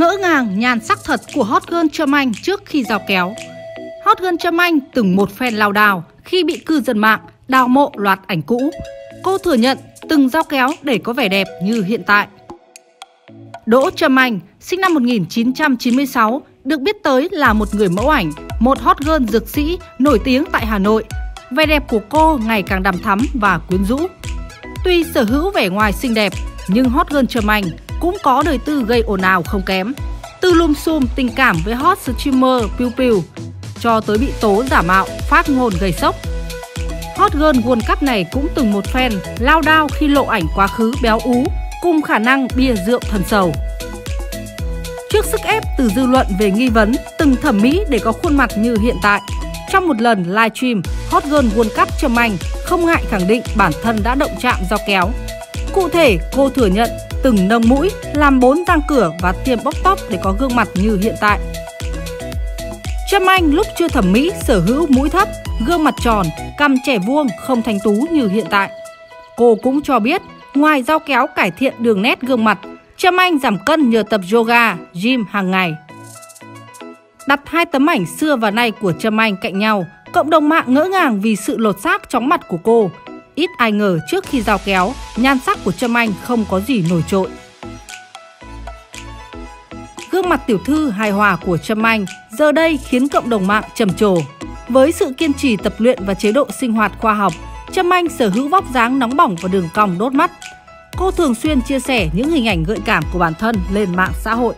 Ngỡ ngàng nhàn sắc thật của hot girl Trâm Anh trước khi giao kéo. Hot girl Trâm Anh từng một phen lao đào khi bị cư dân mạng đào mộ loạt ảnh cũ. Cô thừa nhận từng giao kéo để có vẻ đẹp như hiện tại. Đỗ Trâm Anh, sinh năm 1996, được biết tới là một người mẫu ảnh, một hot girl dược sĩ nổi tiếng tại Hà Nội. Vẻ đẹp của cô ngày càng đằm thắm và quyến rũ. Tuy sở hữu vẻ ngoài xinh đẹp, nhưng hot girl Trâm Anh cũng có đời tư gây ồn ào không kém. Từ lùm xùm tình cảm với hot streamer Piu Piu cho tới bị tố giả mạo, phát ngôn gây sốc. Hot girl World Cup này cũng từng một fan lao đao khi lộ ảnh quá khứ béo ú cùng khả năng bia rượu thần sầu. Trước sức ép từ dư luận về nghi vấn từng thẩm mỹ để có khuôn mặt như hiện tại, trong một lần livestream, Hot Girl World Cup Trâm Anh không ngại khẳng định bản thân đã động chạm do kéo. Cụ thể, cô thừa nhận từng nâng mũi, làm bốn răng cửa và tiêm bóc tóc để có gương mặt như hiện tại. Trâm Anh lúc chưa thẩm mỹ sở hữu mũi thấp, gương mặt tròn, cằm trẻ vuông không thanh tú như hiện tại. Cô cũng cho biết, ngoài dao kéo cải thiện đường nét gương mặt, Trâm Anh giảm cân nhờ tập yoga, gym hàng ngày. Đặt hai tấm ảnh xưa và nay của Trâm Anh cạnh nhau, cộng đồng mạng ngỡ ngàng vì sự lột xác chóng mặt của cô. Ít ai ngờ trước khi giao kéo, nhan sắc của Trâm Anh không có gì nổi trội. Gương mặt tiểu thư hài hòa của Trâm Anh giờ đây khiến cộng đồng mạng trầm trồ. Với sự kiên trì tập luyện và chế độ sinh hoạt khoa học, Trâm Anh sở hữu vóc dáng nóng bỏng và đường cong đốt mắt. Cô thường xuyên chia sẻ những hình ảnh gợi cảm của bản thân lên mạng xã hội.